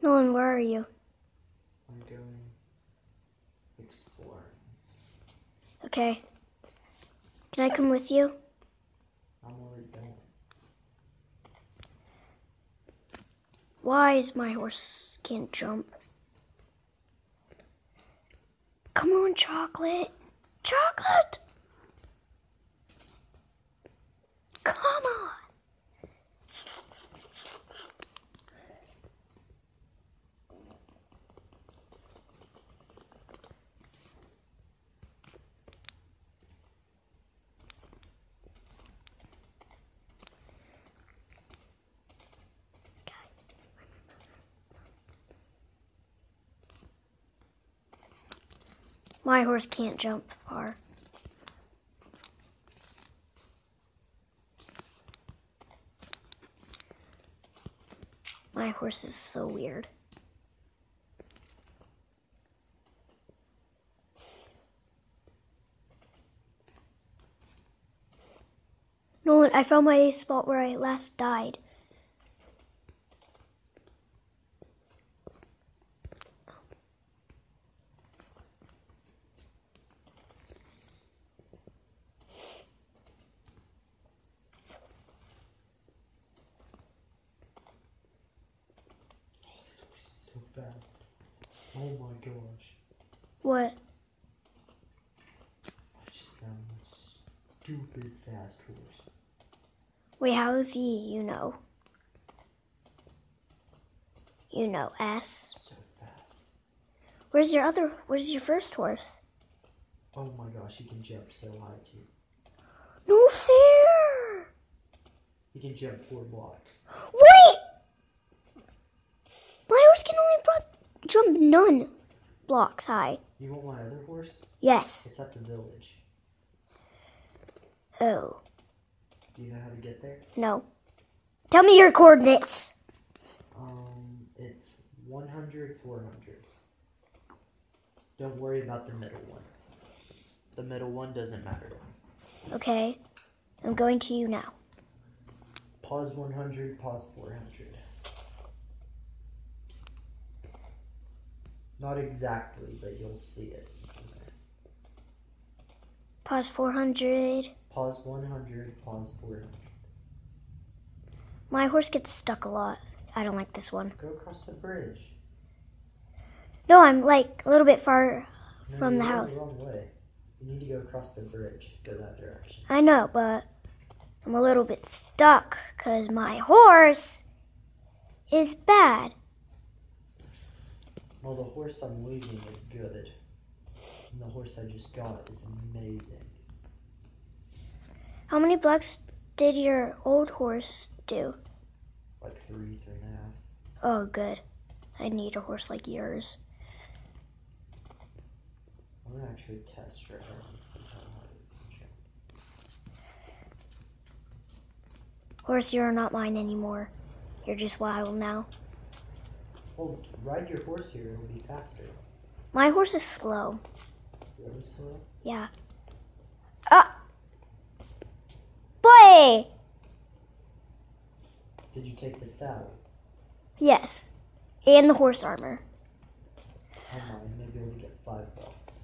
Nolan, where are you? I'm going exploring. Okay. Can I come with you? I'm already going. Why is my horse can't jump? Come on, chocolate. Chocolate! Come on. My horse can't jump far. My horse is so weird. Nolan, I found my spot where I last died. This horse Oh my gosh. What? I just found a stupid fast horse. Wait, how is he? You know. You know, S. So fast. Where's your other? Where's your first horse? Oh my gosh, he can jump so high too. No fair! He can jump four blocks. Wait! Can only jump none blocks high. You want my other horse? Yes. It's at the village. Oh, Do you know how to get there? no. Tell me your coordinates. Um, it's 100, 400. Don't worry about the middle one. The middle one doesn't matter. Okay. I'm going to you now. Pause 100, pause 400. Not exactly, but you'll see it. Pause 400. Pause 100, pause 400. My horse gets stuck a lot. I don't like this one. Go across the bridge. No, I'm like a little bit far No, from the house. wrong way. You need to go across the bridge. Go that direction. I know, but I'm a little bit stuck because my horse is bad. Well, the horse I'm leading is good. And the horse I just got is amazing. How many blocks did your old horse do? Like three, three and a half. Oh, good. I need a horse like yours. I'm gonna actually test right now and see how hard it can. Horse, you're not mine anymore. You're just wild now. Well, ride your horse here, it'll be faster. My horse is slow. Really slow? Yeah. Ah! Boy! Did you take the saddle? Yes. And the horse armor. Come on, you may be get five bucks.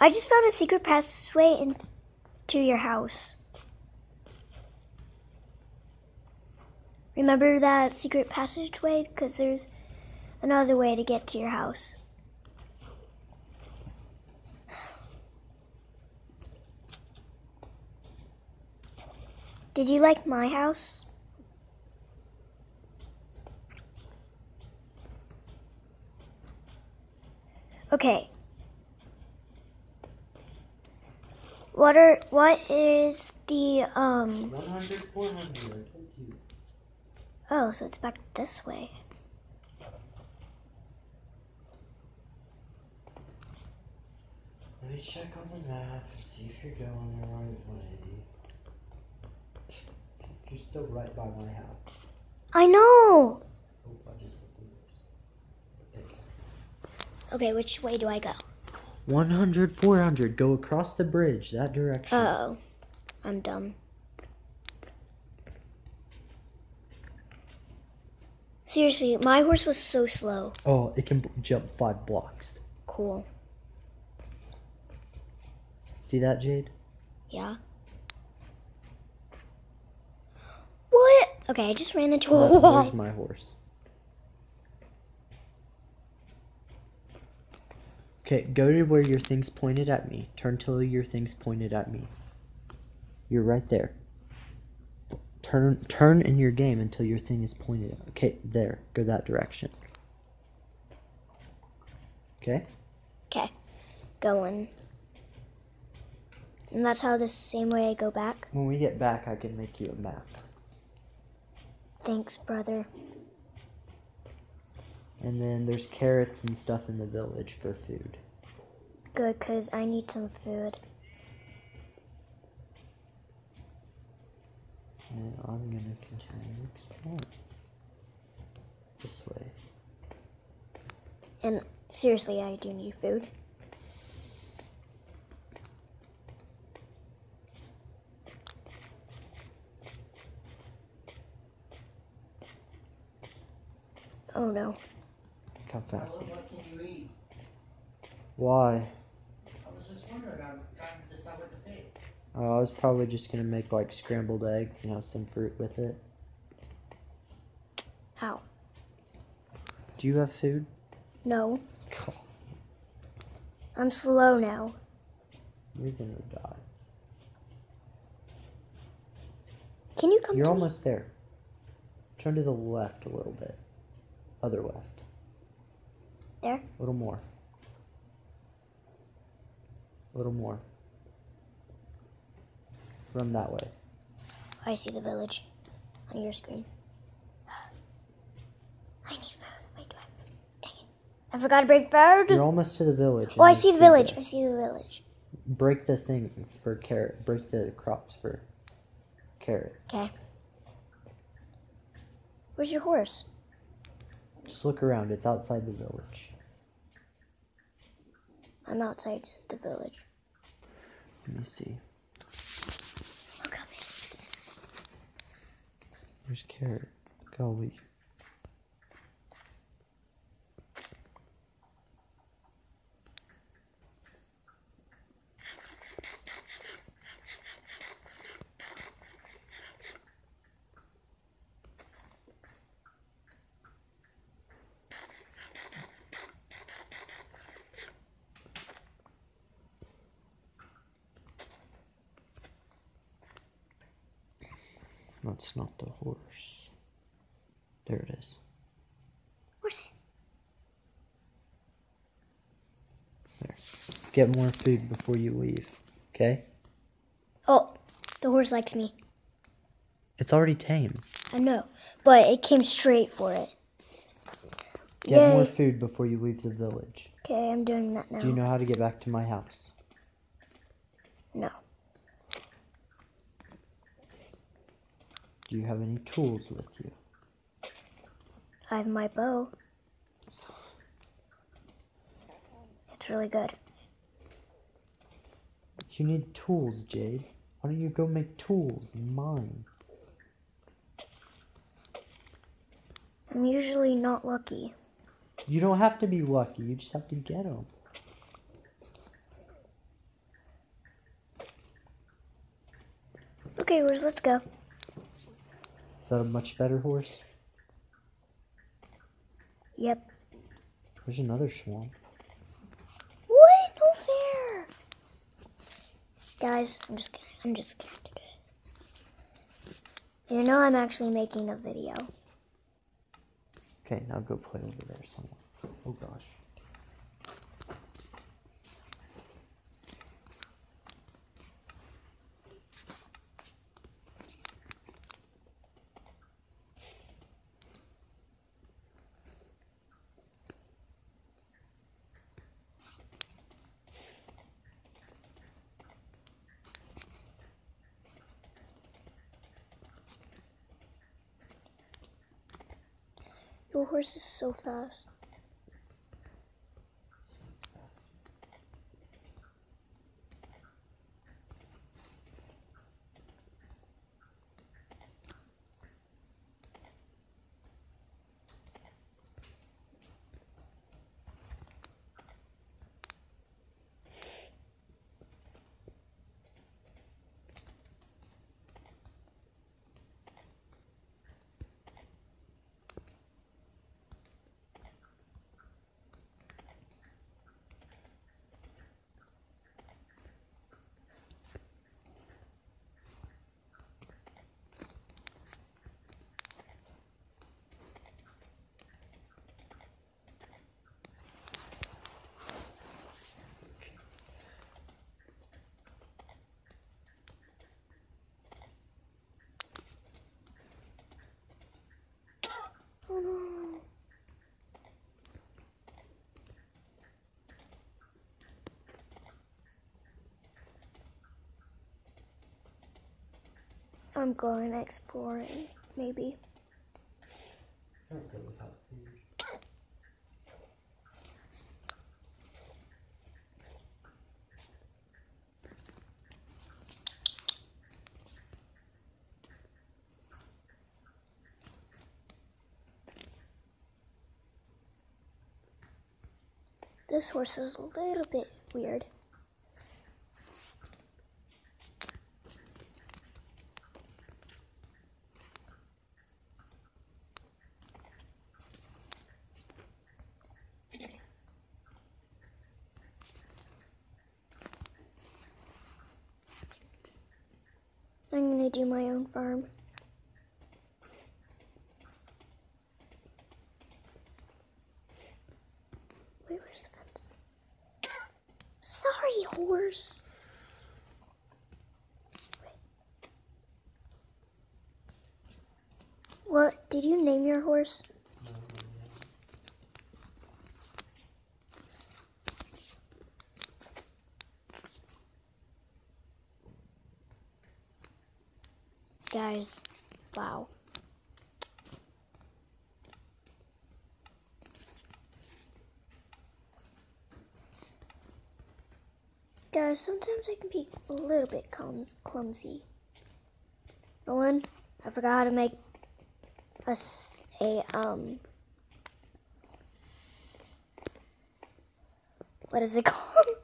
I just found a secret passageway into your house. Remember that secret passageway? Because there's another way to get to your house. Did you like my house? Okay. What are what is the um 100, 400, I told you. Oh so it's back this way. Let me check on the map and see if you're going the right way. You're still right by my house. I know. Oh, I. Okay, which way do I go? 100, 400, go across the bridge, that direction. Oh, I'm dumb. Seriously, my horse was so slow. Oh, it can b- jump five blocks. Cool. See that, Jade? Yeah. What? Okay, I just ran into a wall. There's my horse. Okay, go to where your thing's pointed at me. Turn till your thing's pointed at me. You're right there. Turn turn in your game until your thing is pointed at. Okay, there. Go that direction. Okay? Okay, going. And that's how the same way I go back. When we get back, I can make you a map. Thanks, brother. And then there's carrots and stuff in the village for food. Good, cause I need some food. And I'm gonna continue exploring. This way. And seriously, I do need food. Oh no. Look how fast. What can you eat? Why? I was just wondering. I'm trying to decide what to fix. Oh, I was probably just gonna make like scrambled eggs and have some fruit with it. How? Do you have food? No. I'm slow now. You're gonna die. Can you come You're to almost there. Turn to the left a little bit. Other left. There? A little more. A little more. Run that way. I see the village on your screen. I need food. Wait, do I have food? Dang it. I forgot to break food. You're almost to the village. Oh, I see the village. there. I see the village. Break the thing for carrot. Break the crops for carrots. Okay. Where's your horse? Just look around. It's outside the village. I'm outside the village. Let me see. I'm coming. Where's carrot? Golly. That's not the horse. There it is. Where's it? Get more food before you leave. Okay? Oh, the horse likes me. It's already tame. I know, but it came straight for it. Get more food before you leave the village. Okay, I'm doing that now. Do you know how to get back to my house? No. Do you have any tools with you? I have my bow. It's really good. You need tools, Jade. Why don't you go make tools and mine? I'm usually not lucky. You don't have to be lucky. You just have to get them. Okay, horse, let's go. Is that a much better horse? Yep. There's another swamp. What? No fair. Guys, I'm just kidding. I'm just kidding. You know I'm actually making a video. Okay, now go play over there somewhere. Oh gosh. Horse is so fast. I'm going exploring, maybe. This horse is a little bit weird. I'm gonna do my own farm. Wait, where's the fence? Sorry, horse. What? Did you name your horse? Guys, wow. Guys, sometimes I can be a little bit clums- clumsy. Nolan, I forgot how to make us a um what is it called?